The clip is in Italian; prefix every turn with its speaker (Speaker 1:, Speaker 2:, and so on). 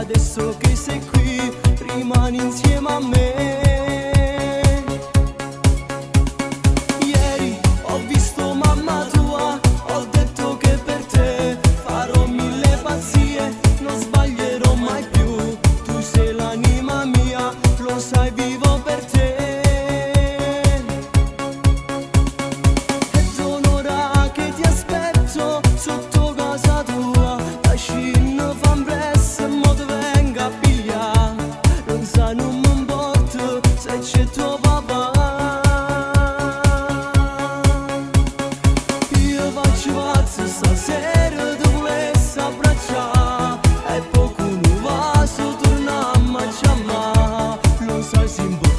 Speaker 1: adesso che sei qui, rimani insieme a me. Ieri ho visto mamma tua, ho detto che per te farò mille pazzie, non sbaglierò mai più. Tu sei l'anima mia, lo sai bene. simbol